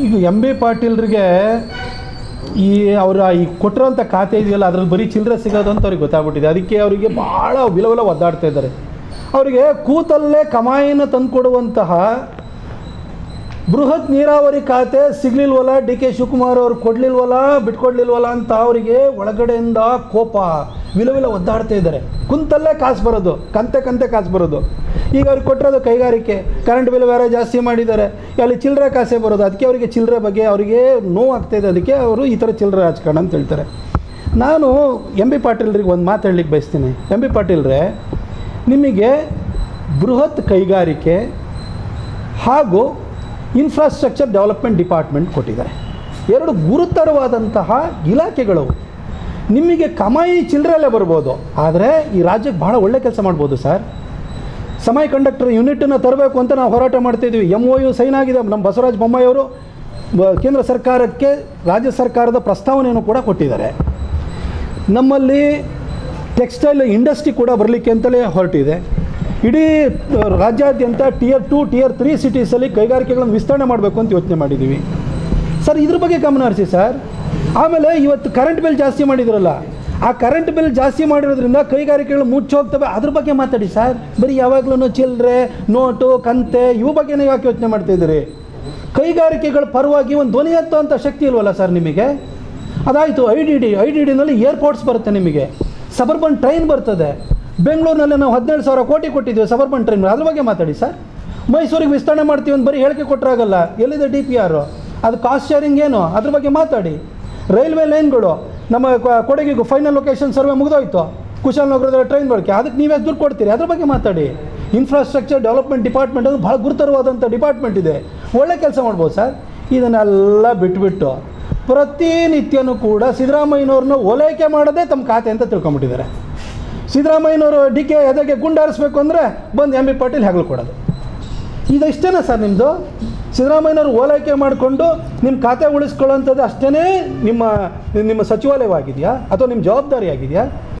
ಈಗ M B ಪಾಟೀಲ್ರಿಗೆ ಈ ಅವರ ಈ ಕೊಟ್ಟಿರೋಂಥ ಖಾತೆ ಇದೆಯಲ್ಲ, ಅದ್ರಲ್ಲಿ ಬರೀ ಚಿಲ್ಲರೆ ಸಿಗೋದು ಅಂತ ಅವ್ರಿಗೆ ಗೊತ್ತಾಗ್ಬಿಟ್ಟಿದೆ. ಅದಕ್ಕೆ ಅವರಿಗೆ ಭಾಳ ವಿಲವಿಲ ಒದ್ದಾಡ್ತಾ ಇದ್ದಾರೆ. ಅವರಿಗೆ ಕೂತಲ್ಲೇ ಕಮಾಯಿನ ತಂದುಕೊಡುವಂತಹ ಬೃಹತ್ ನೀರಾವರಿ ಖಾತೆ ಸಿಗ್ಲಿಲ್ವಲ್ಲ? ಡಿ ಕೆ ಶಿವಕುಮಾರ್ ಅವ್ರು ಕೊಡ್ಲಿಲ್ವಲ್ಲ? ಬಿಟ್ಕೊಡ್ಲಿಲ್ವಲ್ಲ ಅಂತ ಅವರಿಗೆ ಒಳಗಡೆಯಿಂದ ಕೋಪ. ವಿಲವಿಲ ಒದ್ದಾಡ್ತಾ ಇದ್ದಾರೆ. ಕುಂತಲ್ಲೇ ಕಾಸು ಬರೋದು. ಕಂತೆ ಕಂತೆ ಕಾಸು ಬರೋದು. ಈಗ ಅವ್ರಿಗೆ ಕೊಟ್ಟಿರೋದು ಕೈಗಾರಿಕೆ. ಕರೆಂಟ್ ಬಿಲ್ ಬೇರೆ ಜಾಸ್ತಿ ಮಾಡಿದ್ದಾರೆ. ಅಲ್ಲಿ ಚಿಲ್ಲರೆ ಕಾಸೇ ಬರೋದು. ಅದಕ್ಕೆ ಅವರಿಗೆ ಚಿಲ್ಲರೆ ಬಗ್ಗೆ ಅವರಿಗೆ ನೋವಾಗ್ತಾ ಇದೆ. ಅದಕ್ಕೆ ಅವರು ಈ ಥರ ಚಿಲ್ಲರೆ ರಾಜಕಾರಣ ಅಂತ ಹೇಳ್ತಾರೆ. ನಾನು ಎಂ ಬಿ ಪಾಟೀಲ್ರಿಗೆ ಒಂದು ಮಾತು ಹೇಳಲಿಕ್ಕೆ ಬಯಸ್ತೀನಿ. ಎಂ ಬಿ ಪಾಟೀಲ್ರೆ, ನಿಮಗೆ ಬೃಹತ್ ಕೈಗಾರಿಕೆ ಹಾಗೂ ಇನ್ಫ್ರಾಸ್ಟ್ರಕ್ಚರ್ ಡೆವಲಪ್ಮೆಂಟ್ ಡಿಪಾರ್ಟ್ಮೆಂಟ್ ಕೊಟ್ಟಿದ್ದಾರೆ. ಎರಡು ಗುರುತರವಾದಂತಹ ಇಲಾಖೆಗಳು. ನಿಮಗೆ ಕಮಾಯಿ ಚಿಲ್ಲರೆಲ್ಲೇ ಬರ್ಬೋದು. ಆದರೆ ಈ ರಾಜ್ಯಕ್ಕೆ ಭಾಳ ಒಳ್ಳೆ ಕೆಲಸ ಮಾಡ್ಬೋದು ಸರ್ ಸಮಯ ಕಂಡಕ್ಟರ್ ಯೂನಿಟನ್ನು ತರಬೇಕು ಅಂತ ನಾವು ಹೋರಾಟ ಮಾಡ್ತಿದ್ವಿ. ಎಂ ಒ ಯು ಸೈನ್ ಆಗಿದೆ. ನಮ್ಮ ಬಸವರಾಜ ಬೊಮ್ಮಾಯಿಯವರು ಕೇಂದ್ರ ಸರ್ಕಾರಕ್ಕೆ, ರಾಜ್ಯ ಸರ್ಕಾರದ ಪ್ರಸ್ತಾವನೆಯನ್ನು ಕೂಡ ಕೊಟ್ಟಿದ್ದಾರೆ. ನಮ್ಮಲ್ಲಿ ಟೆಕ್ಸ್ಟೈಲ್ ಇಂಡಸ್ಟ್ರಿ ಕೂಡ ಬರಲಿಕ್ಕೆ ಅಂತಲೇ ಹೊರಟಿದೆ. ಇಡೀ ರಾಜ್ಯಾದ್ಯಂತ ಟಿಯರ್ ಟು ಟಿಯರ್ ತ್ರೀ ಸಿಟೀಸಲ್ಲಿ ಕೈಗಾರಿಕೆಗಳನ್ನು ವಿಸ್ತರಣೆ ಮಾಡಬೇಕು ಅಂತ ಯೋಚನೆ ಮಾಡಿದ್ದೀವಿ. ಸರ್, ಇದ್ರ ಬಗ್ಗೆ ಗಮನ ಹರಿಸಿ, ಸರ್. ಆಮೇಲೆ ಇವತ್ತು ಕರೆಂಟ್ ಬಿಲ್ ಜಾಸ್ತಿ ಮಾಡಿದ್ರಲ್ಲ, ಆ ಕರೆಂಟ್ ಬಿಲ್ ಜಾಸ್ತಿ ಮಾಡಿರೋದ್ರಿಂದ ಕೈಗಾರಿಕೆಗಳು ಮುಚ್ಚೋಗ್ತವೆ ಅದ್ರ ಬಗ್ಗೆ ಮಾತಾಡಿ, ಸರ್. ಬರೀ ಯಾವಾಗಲೂ ಚಿಲ್ಲರೆ ನೋಟು, ಕಂತೆ, ಇವು ಬಗ್ಗೆನೇ ಯಾಕೆ ಯೋಚನೆ ಮಾಡ್ತಿದ್ದೀರಿ ಕೈಗಾರಿಕೆಗಳ ಪರವಾಗಿ ಒಂದು ಧ್ವನಿ ಎತ್ತುವಂಥ ಶಕ್ತಿ ಇಲ್ವಲ್ಲ, ಸರ್, ನಿಮಗೆ? ಅದಾಯಿತು I D D I D ಡಿನಲ್ಲಿ airports ಬರುತ್ತೆ ನಿಮಗೆ. ಸಬರ್ಬನ್ ಟ್ರೈನ್ ಬರ್ತದೆ. ಬೆಂಗಳೂರಿನಲ್ಲಿ ನಾವು ಹದಿನೇಳು ಸಾವಿರ ಕೋಟಿ ಕೊಟ್ಟಿದ್ದೀವಿ ಸಬರ್ಬನ್ ಟ್ರೈನ್ ಅದ್ರ ಬಗ್ಗೆ ಮಾತಾಡಿ ಸರ್. ಮೈಸೂರಿಗೆ ವಿಸ್ತರಣೆ ಮಾಡ್ತೀವಿ ಅಂತ ಬರೀ ಹೇಳಿಕೆ ಕೊಟ್ಟರಾಗಲ್ಲ ಎಲ್ಲಿದೆ ಡಿ ಪಿ ಆರು? ಅದು ಕಾಸ್ಟ್ ಶೇರಿಂಗ್ ಏನು? ಅದ್ರ ಬಗ್ಗೆ ಮಾತಾಡಿ. ರೈಲ್ವೆ ಲೈನ್ಗಳು, ನಮ್ಮ ಕೊಡಗಿಗೂ ಫೈನಲ್ ಲೊಕೇಶನ್ ಸರ್ವೆ ಮುಗಿದೋಯ್ತು. ಕುಶಾಲನಗರದ ಟ್ರೈನ್ ಬಳಕೆ. ಅದಕ್ಕೆ ನೀವೇ ದುಡ್ಡು ಕೊಡ್ತೀರಿ. ಅದ್ರ ಬಗ್ಗೆ ಮಾತಾಡಿ. ಇನ್ಫ್ರಾಸ್ಟ್ರಕ್ಚರ್ ಡೆವಲಪ್ಮೆಂಟ್ ಡಿಪಾರ್ಟ್ಮೆಂಟ್ ಅದು ಭಾಳ ಗುರುತರವಾದಂಥ ಡಿಪಾರ್ಟ್ಮೆಂಟ್ ಇದೆ. ಒಳ್ಳೆ ಕೆಲಸ ಮಾಡ್ಬೋದು ಸರ್. ಇದನ್ನೆಲ್ಲ ಬಿಟ್ಬಿಟ್ಟು ಪ್ರತಿನಿತ್ಯನೂ ಕೂಡ ಸಿದ್ದರಾಮಯ್ಯನವ್ರನ್ನ ಓಲೈಕೆ ಮಾಡೋದೇ ತಮ್ಮ ಖಾತೆ ಅಂತ ತಿಳ್ಕೊಂಬಿಟ್ಟಿದ್ದಾರೆ ಸಿದ್ದರಾಮಯ್ಯನವರು ಡಿ ಕೆ ಎದೆಗೆ ಗುಂಡಾರಿಸ್ಬೇಕು ಅಂದರೆ ಬಂದು ಎಂ ಬಿ ಪಾಟೀಲ್ ಹೆಗಲು ಕೊಡೋದು. ಇದಷ್ಟೇನಾ ಸರ್ ನಿಮ್ಮದು ಸಿದ್ದರಾಮಯ್ಯನವರು ಓಲೈಕೆ ಮಾಡಿಕೊಂಡು ನಿಮ್ಮ ಖಾತೆ ಉಳಿಸ್ಕೊಳ್ಳೋಂಥದ್ದು ಅಷ್ಟೇ ನಿಮ್ಮ ನಿಮ್ಮ ಸಚಿವಾಲಯವಾಗಿದೆಯಾ? ಅಥವಾ ನಿಮ್ಮ ಜವಾಬ್ದಾರಿ ಆಗಿದೆಯಾ